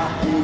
Amém.